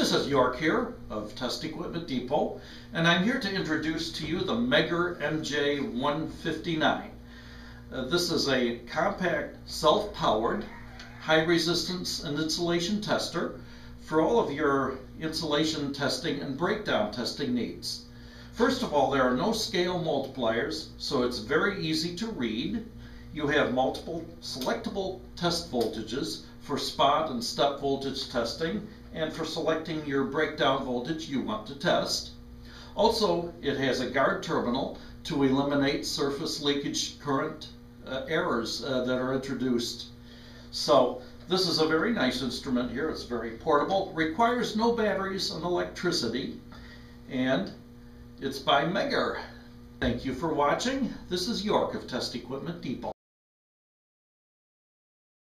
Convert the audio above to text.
This is York here of Test Equipment Depot, and I'm here to introduce to you the Megger MJ159. Uh, this is a compact, self-powered, high resistance and insulation tester for all of your insulation testing and breakdown testing needs. First of all, there are no scale multipliers, so it's very easy to read. You have multiple selectable test voltages for spot and step voltage testing and for selecting your breakdown voltage you want to test. Also, it has a guard terminal to eliminate surface leakage current uh, errors uh, that are introduced. So this is a very nice instrument here. It's very portable, requires no batteries and electricity, and it's by Megger. Thank you for watching. This is York of Test Equipment Depot.